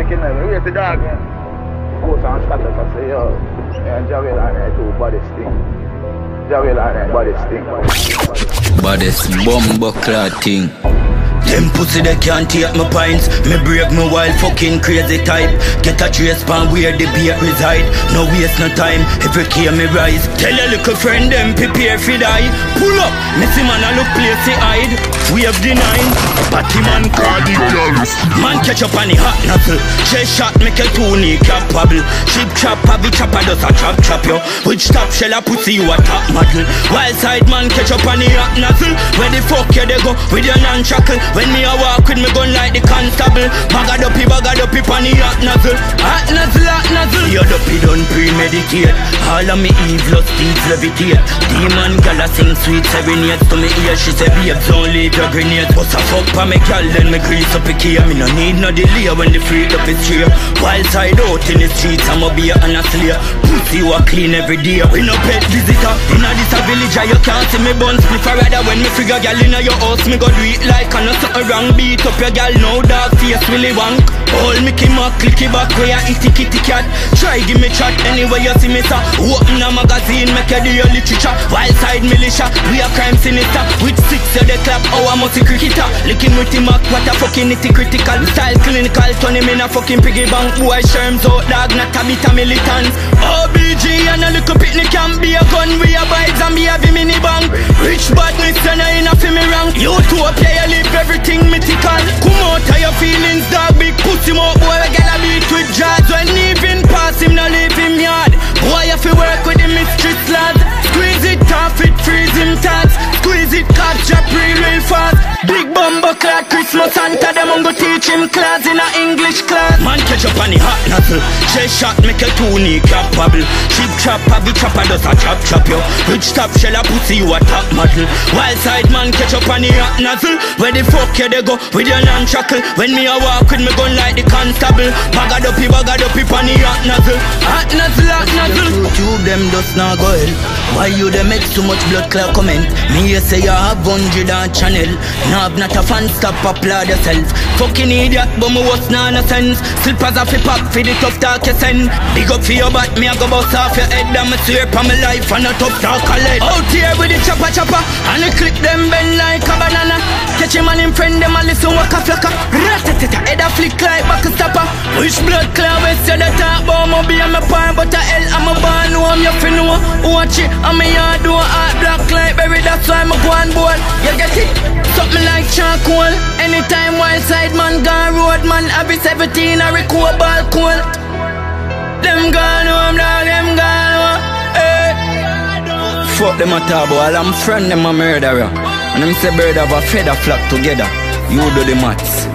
music in there. Where's the dog, man? Go on status, I say, yo. Yeah, Jahvillani there too, body sting. Jahvillani there, body sting. Baddest bumbo clad thing. Them pussy they can't take my pints Me brave me wild fucking crazy type Get a trace pan where the beer reside No waste no time, every key me rise Tell your little friend them prepare for die Pull up, me see man a look place he hide We have the nine, Batty man call the Man catch up on the hot nozzle Chase shot make a toonie capable. Chip chop, heavy chopper does a chop chop yo. Which top shell a pussy you a top model. Wild side man catch up on the hot nozzle Where the fuck you they go? With your non-shackle. When me a walk with me gun like the constable. Bagad up, bagad up, on the hot nozzle Hot nozzle, hot nozzle Your dopey done premeditate. All of me evil steeds levitate. Demon gala sing sweet serenades To me ear she say babes. Don't your grenades Bust a fuck pa me gal then me grease up a key. Me no need no delay when the freak up is straight Wild side out in the streets I'm a beer and a slayer Pussy a clean every day. We no pet visitor. In a this a village you can't see me buns. Spliff a rather when me figure gal in your house Me go do it like I know something wrong. Beat up your gal now dog face Willy Wonk Hold Mickey Mouse clicky back where you itty kitty cat Try give me chat anyway you see me sir. Open a magazine make you do your literature. Wild side militia we a crime sinister. With six of the clap oh I must cricketer Licking with him up what a fucking nitty critical Style clinical turn him in a fucking piggy bank. Boy sherms out dog not a bit of militants. OBG and a little picnic can be a gun. We a vibes and be a mini bank. Rich badness and I ain't a me rank. You two up yeah you live everything mythical feelings dog Big pussy more boy Bumbo clad Christmas Santa Them on go teach him class in a English class. Man catch up on the hot nozzle. Chase shot make a toonie capable. Cheap chop have the chopper does a chop chop yo. Which top shell a pussy you a top model. Wild side man catch up on the hot nozzle. Where the fuck you they go? With your non-shackle When me a walk with me gun like the constable. Bagad up, bagad up he on the hot nozzle. Hot nozzle, hot nozzle YouTube them does not go hell Why you they make so much blood clot comment? Me you say you have hundred on channel. Now have not a fan stop applaud yourself. Fucking idiot but me was not no sense. Slippers off your pop for the tough talk you send. Big up for your back me I go bust off your head. And me swear for my life and a tough talk a lead. Out here with the chopper chopper. And the clip them bend like a banana. Catch him and him friend them a listen what a flocka Ratatata head a flick like back a stopper Which blood clot west you the talk about me be on my pan but a hell I'm a born know I'm your fin know. Watch it I'm a yard do a heart black like berry that's why I'm a go on board. You get it? Something like charcoal. Anytime wild side man gone road man Every 17 I record ball cool. Them gone home dog them gone home. Hey. Fuck them a talk about I'm friend them a murderer. And them say bird have a feather flock together. You do the maths